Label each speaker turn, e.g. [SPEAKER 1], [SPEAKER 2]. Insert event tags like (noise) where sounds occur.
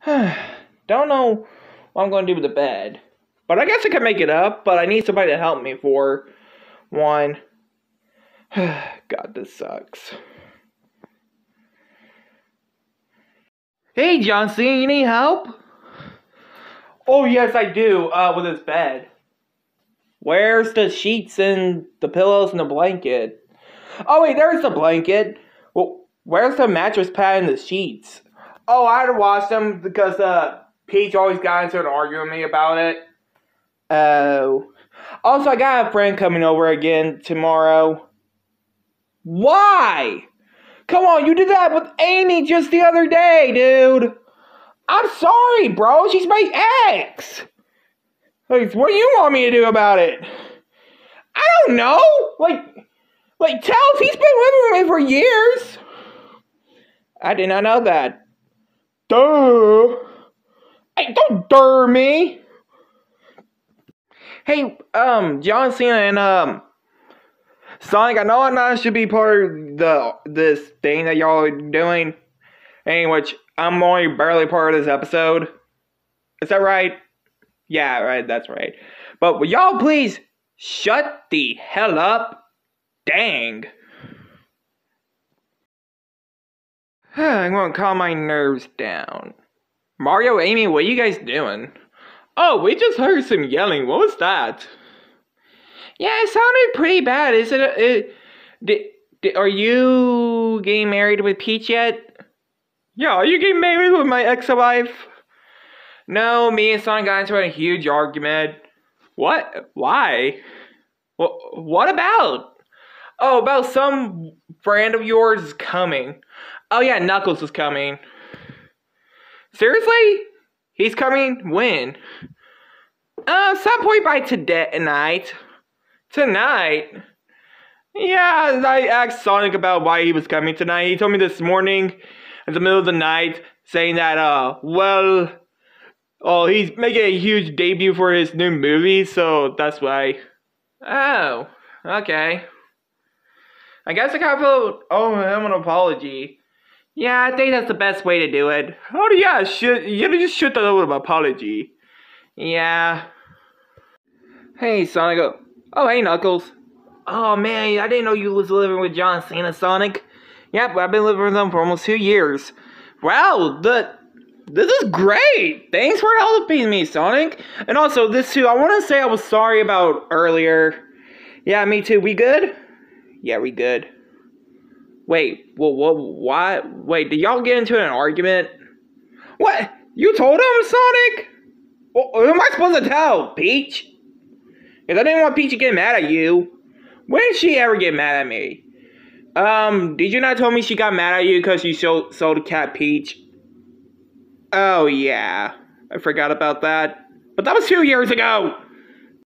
[SPEAKER 1] (sighs) Don't know what I'm going to do with the bed. But I guess I can make it up, but I need somebody to help me for one. (sighs) God, this sucks. Hey, John C, you need help? Oh, yes, I do, uh, with this bed. Where's the sheets and the pillows and the blanket? Oh, wait, there's the blanket. Well, where's the mattress pad and the sheets? Oh, I had to wash them because, uh, Peach always got into an argument with me about it. Oh. Also, I got a friend coming over again tomorrow. Why? Come on, you did that with Amy just the other day, dude. I'm sorry, bro. She's my ex. Like, what do you want me to do about it? I don't know. Like, like, tell us he's been living with me for years. I did not know that. Duh. Hey, don't dare me. Hey, um, John Cena and um, Sonic. I know I'm not should be part of the this thing that y'all are doing. In which I'm only barely part of this episode. Is that right? Yeah, right. That's right. But will y'all please shut the hell up? Dang. (sighs) I'm gonna calm my nerves down. Mario, Amy, what are you guys doing? Oh, we just heard some yelling. What was that? Yeah, it sounded pretty bad. Is it? did, are you getting married with Peach yet? Yeah, are you getting married with my ex-wife? No, me and Sonic got into a huge argument. What? Why? What? What about? Oh, about some friend of yours coming. Oh yeah, Knuckles is coming. Seriously? He's coming when? Uh, some point by today night. Tonight? Yeah, I asked Sonic about why he was coming tonight. He told me this morning, in the middle of the night, saying that, uh, well, oh, he's making a huge debut for his new movie, so that's why. Oh, okay. I guess I gotta put, oh, I'm an apology. Yeah, I think that's the best way to do it. Oh yeah, should you just shoot a little apology. Yeah. Hey Sonic. Oh hey Knuckles. Oh man, I didn't know you was living with John Cena, Sonic. Yep, I've been living with him for almost two years. Wow, the this is great. Thanks for helping me, Sonic. And also this too. I want to say I was sorry about earlier. Yeah, me too. We good? Yeah, we good. Wait, well, what? Why? Wait, did y'all get into an argument? What? You told him, Sonic? Well, who am I supposed to tell? Peach? Because I didn't want Peach to get mad at you. When did she ever get mad at me? Um, did you not tell me she got mad at you because you sold, sold cat Peach? Oh, yeah. I forgot about that. But that was two years ago!